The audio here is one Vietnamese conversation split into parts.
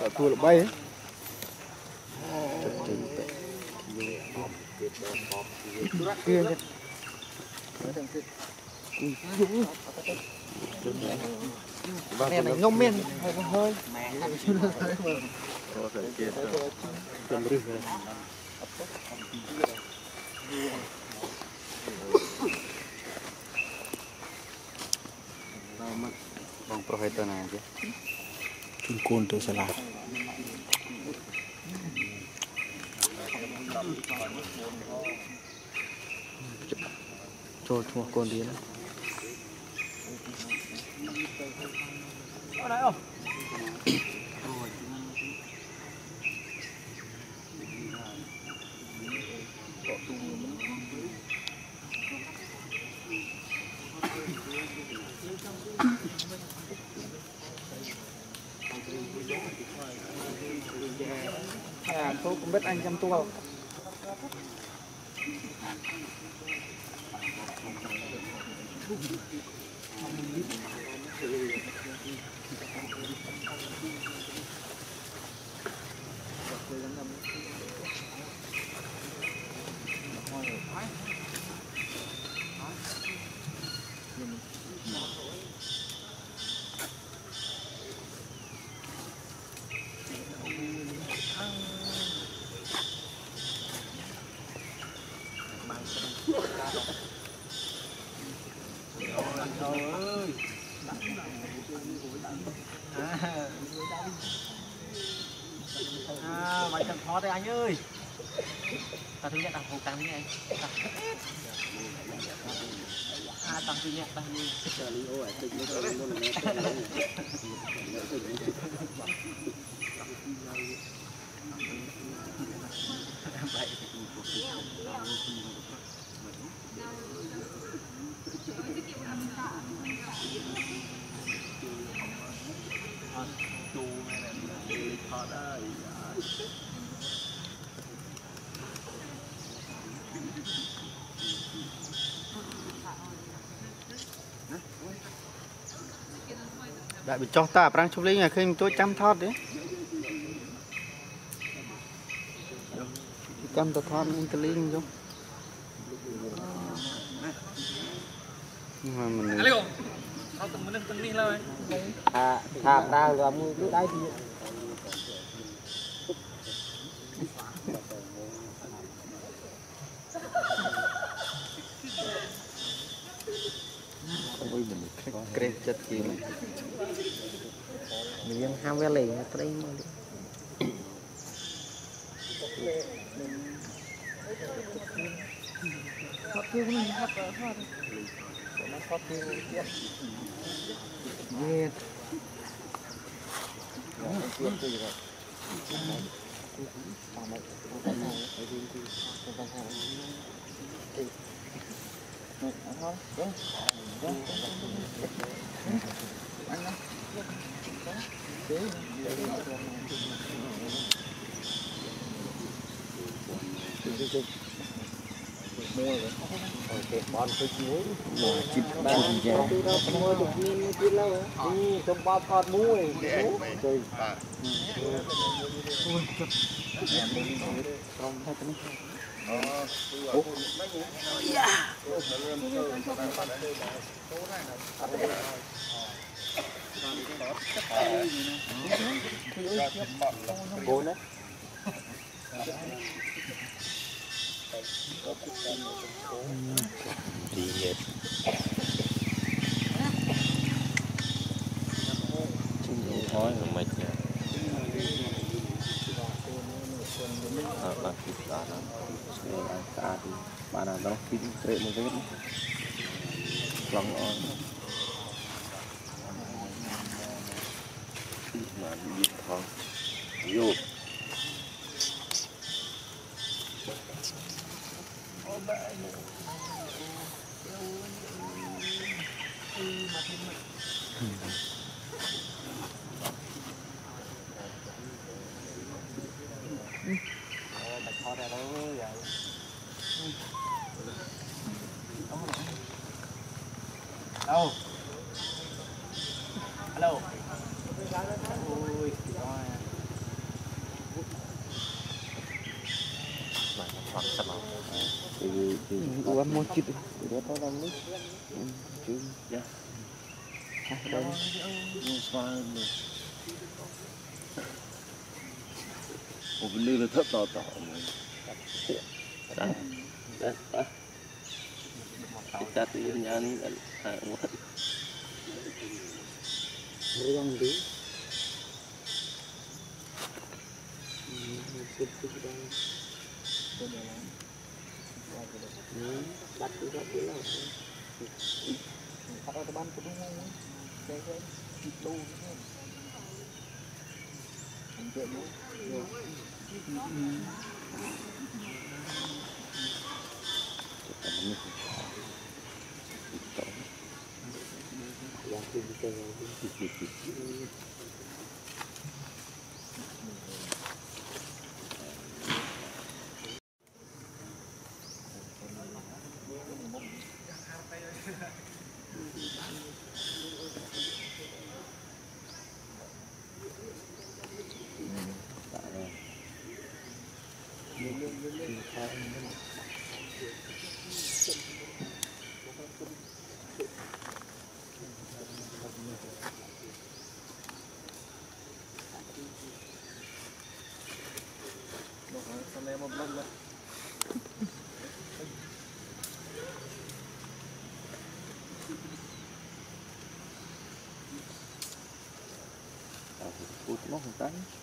Cả thua là bay ấy. Kia kìa. Mẹ này ngông men hơi hơi. Chầm rư rồi. បងប្រុសឲ្យទៅណាចេះ chung côn tôi sẽ làm cho cho con đi nữa. Ở đây không? Oh. Ta thứ nhất là hồ tăng nghe À, tăng thứ nhất, tăng như Đại bị cho ta prang chụp lên là khi mình tôi chăm thọt đấy chăm tao thọt mình cái linh chung nhưng mà mình Alo ដាក់បញ្ចុះតាប្រាំងជុំលេងឲ្យឃើញទួចចាំថតទេចាំតថតនឹងតលេងយំហ្នឹងមិនអាឡូថតមិននឹងទាំងនេះឡើយអាថាប្រើរំមួយគឺដៃទៀតអុយមិនក្រេះចិត្តគេ មួយទៀតឡើយនេះខ្ញុំបោកថតមួយទៅ chip ba chip mua được nhiên kia lâu đi trong ba con mua rồi chơi không hết cái này cô đấy đi hết chung thôi rồi mệt nhỉ à là kịp cả đó sẽ cả thì nào đó trệ một vết lòng on đâu alo. Ui Ủa mua chít Để tao làm lúc Em chứ Dạ. Hả đâu Mua xoa hơn rồi Ủa bên đây là thấp to tỏ Đấy Đấy katuyanyan al awan. Ruang di. Hmm, batu batu lah. Kalau teman pedungu, saya itu. Anjir, ya. C'est pas. Phút nó không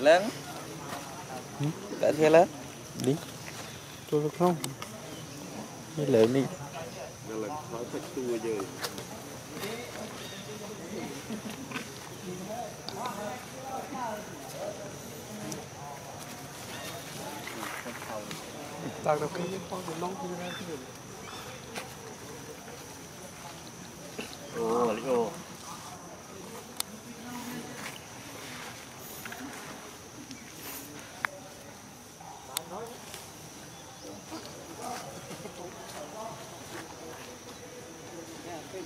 lớn. Cả thế lớn. Đi. Tôi không? Đi lớn đi. Khó thích tua giờ tao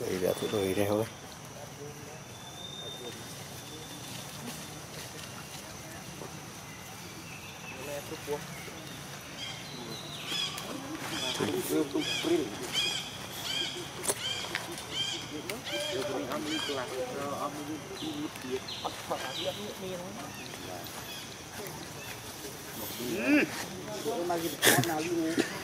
Vậy đã tụi tôi ra thôi Đang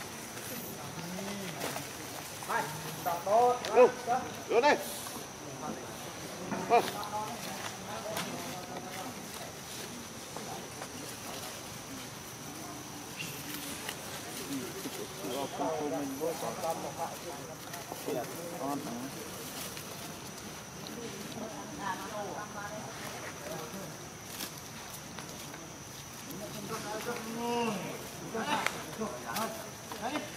Bài viết đây. Chỉ là nó cho tao này. Đưa đây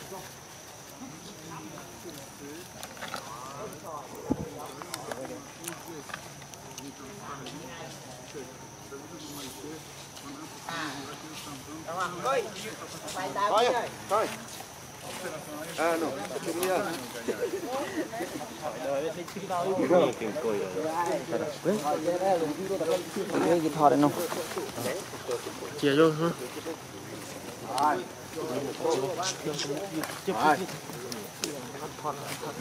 Thôi Thôi À no Chúng đi cái gì thọ đấy không? chia vô hả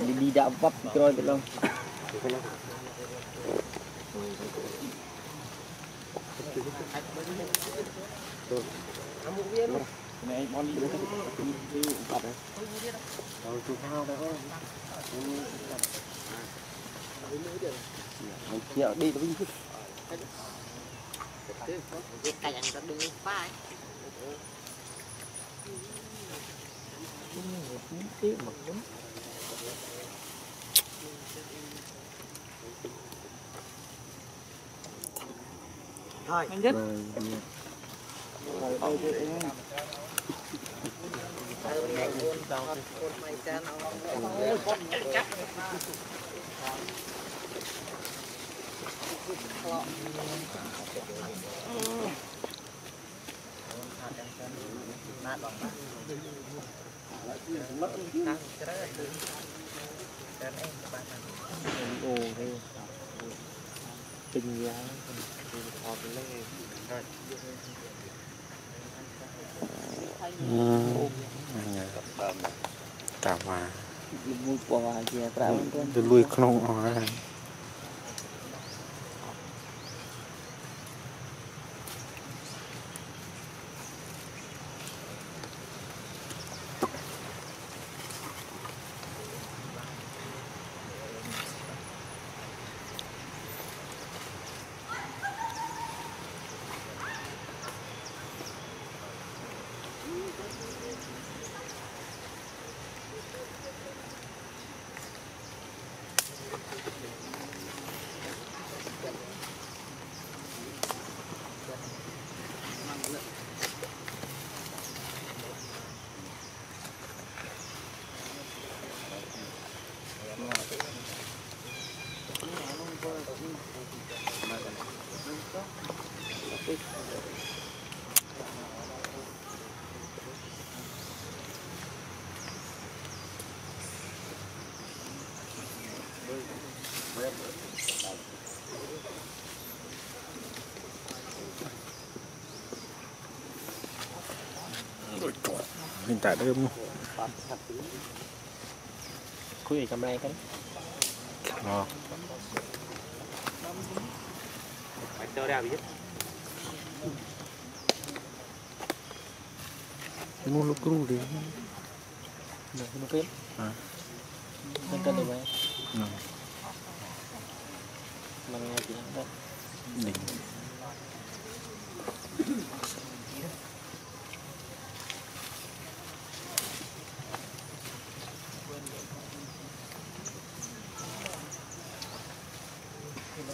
Đi đi đạo vấp rồi được không? Này bọn đi đi Bắt đấy Rồi chú phao đấy thôi Dạ đi tới đi. Cái anh có đứng phải. Thôi, anh dứt. Ồ thế. Tình giá. Thọ lên. ừ. tạm ពេញយ៉ាងគឺថតលេខតាវ៉ាមួយពណ៌ជា5ទៅលួយក្នុងអស់ហើយ hiện tại đây không quý vị cầm đây cái ờ. đó Nó lúc ru đi. Nó nó cái. À. Nó ờ. cái này. Nó. Ờ. Mình nghe chị đó. Đỉnh.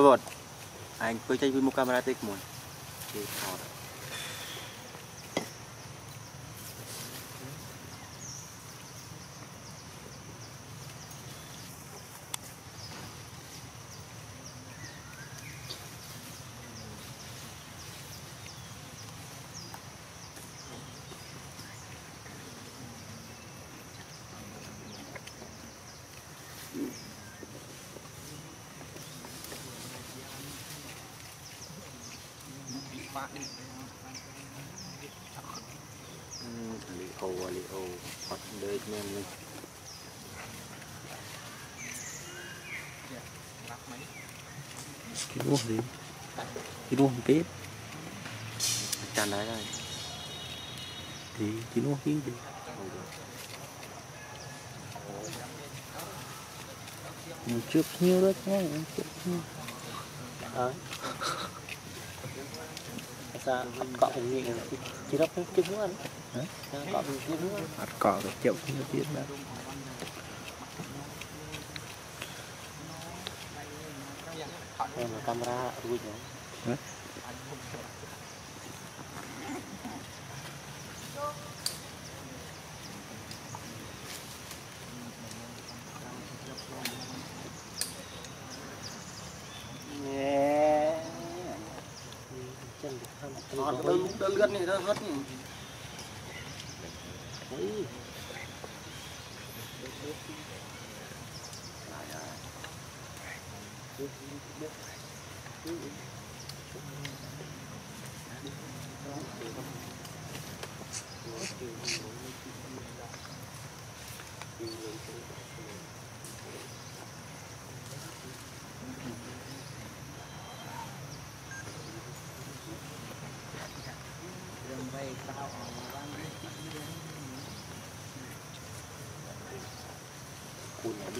vợt anh tôi chạy với một camera tích một. Thì thọ li ô li ô hoặc đời men mình cái đuốc gì cái đuốc bếp chăn đấy này, thì cái đuốc kia gì Mình trước nhiều đó nhé, trước nhiều សាកក់ពងាកជីរកជិះហ្នឹងកក់ពងាកហ្នឹងអត់កក់ទៅជិះគ្នាទៀតបាទកាមេរ៉ារួចហ្នឹង được không đơn đơn lươn này đơn hết này.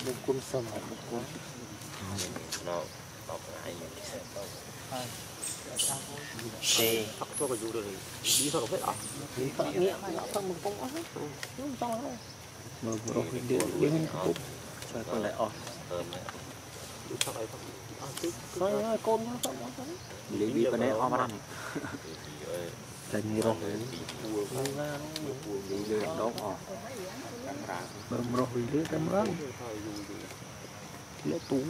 Đi cuốn sâm này cuốn nó nó cái tê thật cho cái dù được đi thôi phải ở đi thôi nghĩa nó không một công á không sao đâu mà vừa rồi đi đến cục rồi còn lại ở rồi con nó không có lý bị bên đây om ăn thành rồi lý lừa đốt ở camera bơm rồi lưới tấm lắm lưới tú.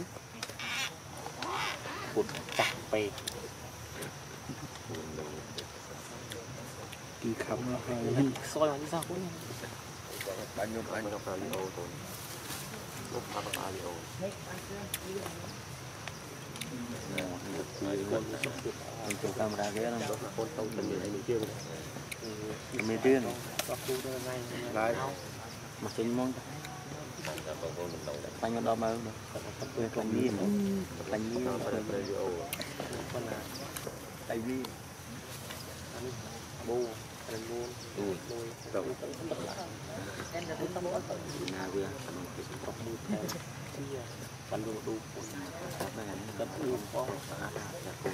Cuốn chặt về kỳ khám nó hơi mình soi vào đi sao cũng bao nhiêu bao nhiêu vào li ô tôi lúc mà vào li ô mình chụp camera cái nó con tàu tình như này mình chưa mình chưa này lại mà trên món. bánh nó mà quên con gì mà bánh gì con tại vì bu anh bu ừ rồi em là tâm đó nào vừa có mua theo chia bánh này cấp luôn có là cùng